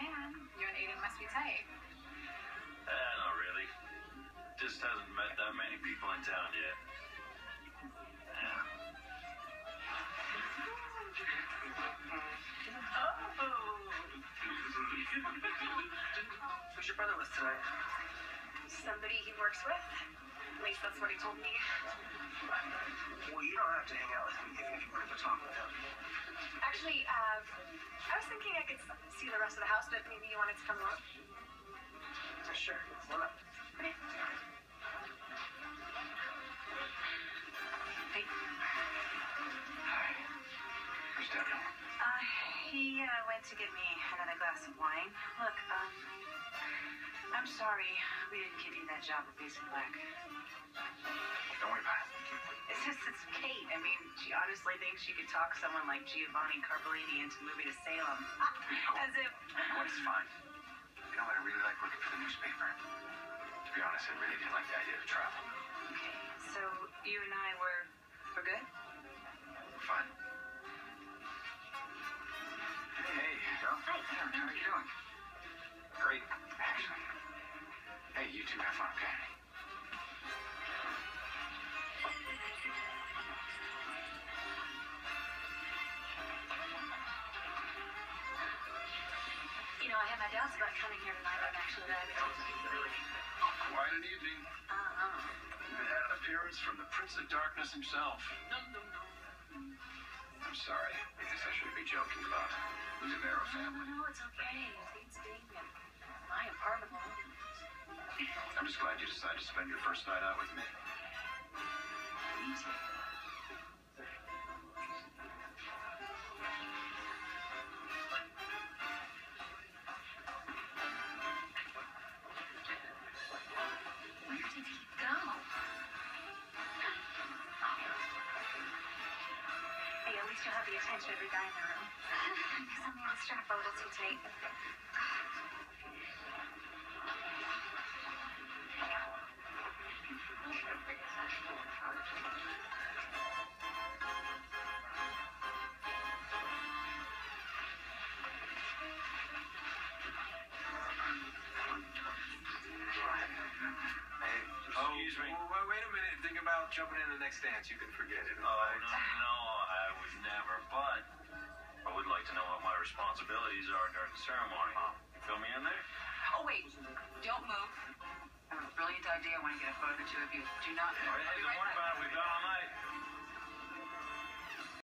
man. You and Aiden must be tight. Uh, not really. Just hasn't met that many people in town yet. Yeah. Oh. Who's your brother with tonight? Somebody he works with. At least that's what he told me. Well, you don't have to hang out with me even if you want to talk with him. Actually, uh, I was thinking I could see the rest of the house, but maybe you wanted to come along. Sure. Okay. Hey. Hi. Where's Devin? Uh, he uh, went to get me another glass of wine. Look, um, I'm sorry we didn't give you that job at Basic Black. Honestly thinks she could talk someone like Giovanni Carpellini into moving to Salem. As if. What is fine. You know what I really like working for the newspaper? To be honest, I really didn't like the idea of travel. Okay, so you and I were, we're good? We're fine. Hey, hey, Joe. Hi. How are you doing? Great, actually. Hey, you two have fun, I had my doubts about coming here tonight. I'm actually glad told Quite an evening. Uh-huh. We had an appearance from the Prince of Darkness himself. I'm sorry. I guess I shouldn't be joking about the DiMera No, family. no, it's okay. It's being in my apartment. I'm just glad you decided to spend your first night out with me. Me too. At least you'll have the attention of every guy in the room. Because I'm the strap a little too tight. Hey, oh. Excuse me. Oh, wait, wait a minute. Think about jumping in the next dance. You can forget it. Oh, responsibilities are during the ceremony. You fill me in there? Oh, wait. Don't move. I have a brilliant idea. I want to get a photo of the two of you. Do not move. Hey, I'll be don't worry about it. We've